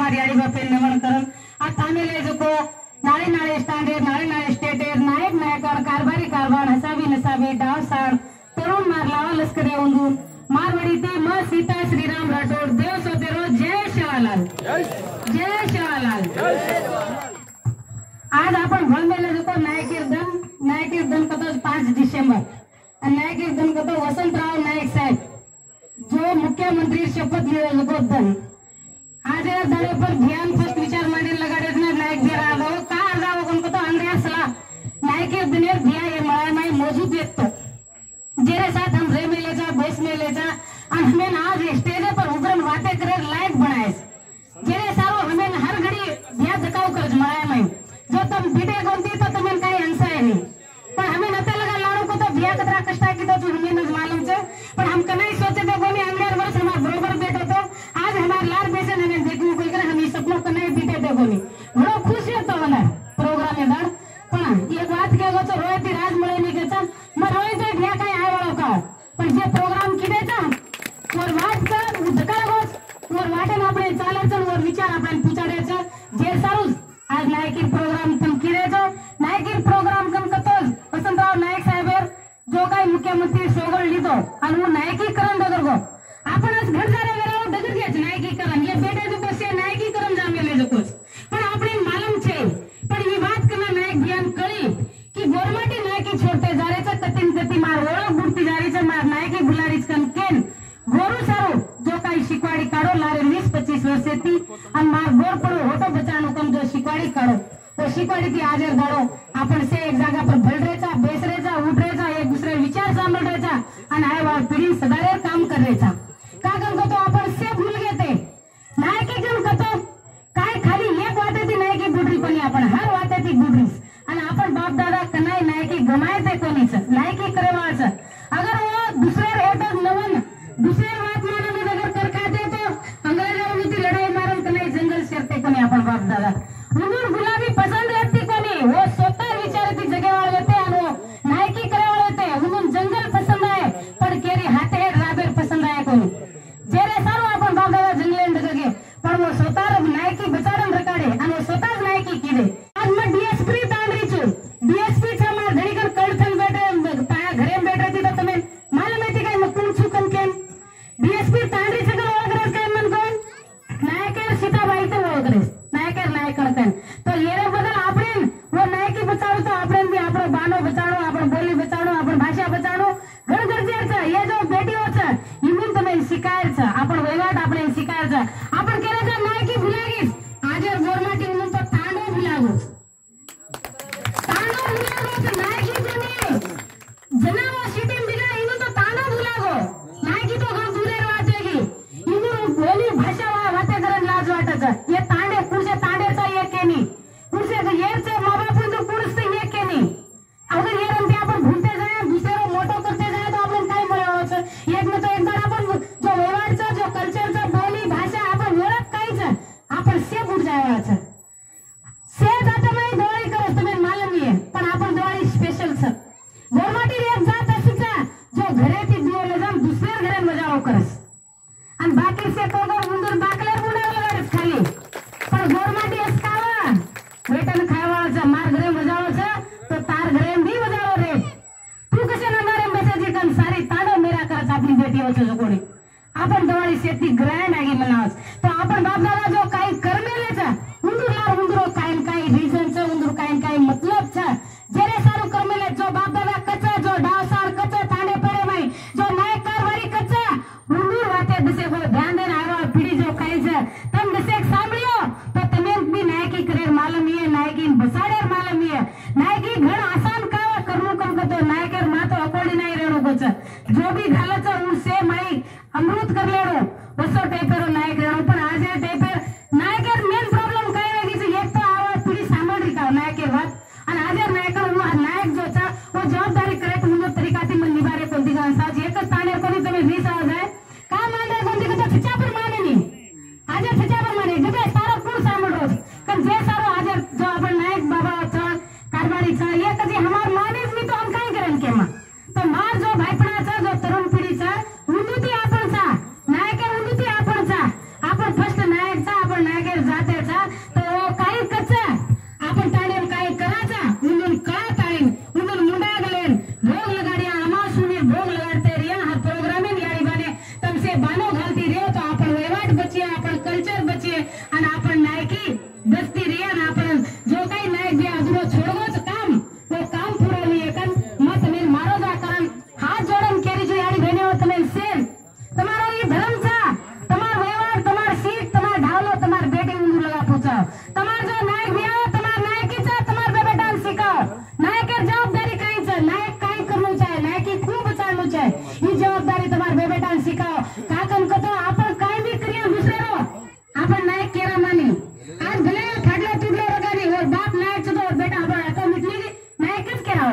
हमारी आई बहन करन। और थाने ले जो को नाले नाले स्टैंडर्ड नाले नाले स्टेटर नायक नायक और कारबारी कारबार हसाबी नसाबी डाव साड तरुण मार लावा लस्करी ओंदून मारवाडी ते म सीता श्रीराम राठोड देव सोतेरो जय शिवालाल। जय शिवालाल। आज आपण भणलेले जो को नायक कीर्तन नायक कीर्तन कतो पाच डिसेंबर। आणि नायक कतो वसंतराव नायक साहेब जो मुख्यमंत्री शपथ ಆಂಜನೇಯ ಸಡೇಪರ್ ಧ್ಯಾನ್ ಫಸ್ಟ್ ವಿಚಾರ ಮಾಡಿ ಲಗಾಡೇನ ನಾಯಕ್ ದೇರ ಆದವು ಕಾರ್ ಆದವು ಅನ್ಕೋತ ಅಂದ್ರೆ ಅಸಲ ನಾಯಕ ದುನಿಯಾ ದಿಯಾ ये मराय माय मौजूद व्यक्त जेरे साथ हम रे में ले जा बेस में ले जा. और हमें आज स्टेज पर उभरन वाते करे लायक बनाए जेरे सारो हमें हर घड़ी दिया जकाव कर मराय माय जो तुम बीटे गोंदी तो करतो. आणि नायकीकरण दगो आपणच घर जारे वेळा दगर नायकीकरण. ये बेटे जो बस नायकीकरण जामेले जो पण આપણે मालूम છે पण ही बात कना नायक ध्यान कळी की गोरमाटी नायकी छोडते मार ओळख बुडती मार नायकी कन केन गोरू सारू जो काही शिकवाडी काढो लारे आणि मार गोर होतो जो शिकवाडी काढो. तो शिकवाडी ती हाजर धाडो. आपण से एक जागा पर లైక్ ఇక్కడ शिकायचं आपण आपण जवळ शेती ग्रहण आहे म्हणा तर आपण बाप दादा जो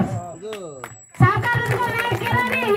साकार उसको लाइक करो नहीं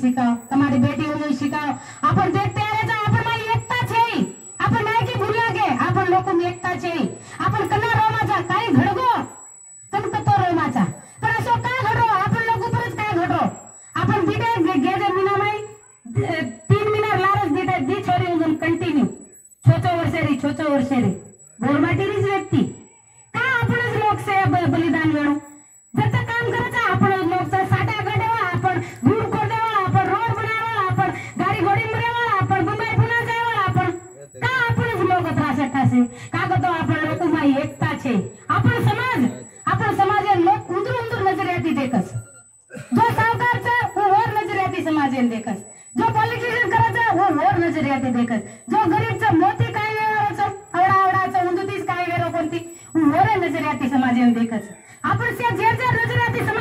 सिखाओ तुम्हारी बेटी होने सिखाओ अपन देखते हैं तो अपन में एकता छे अपन में की भूल लगे. अपन लोगों में एकता छे अपन कना रो माचा काई घड़गो? तुम कतो रो माचा पर असो का घड़ो? अपन लोगों पर का घड़ो? अपन बीटे गेदे मीना माई हजेरी येते देखत जो गरीबचा मोती काय वेळाचं आवडा आवडाचं उंदुतीच काय वेळ कोणती वर नजर या ते समाज देखत आपण जे जे नजर या समाज